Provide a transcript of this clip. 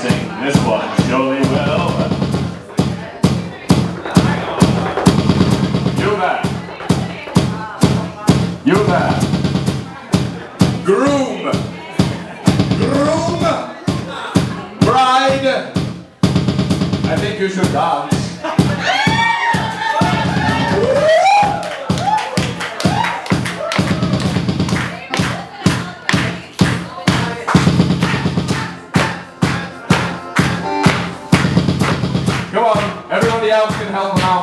sing this one surely will. You there. You there. Groom. Groom. Bride. I think you should dance. Else can help them out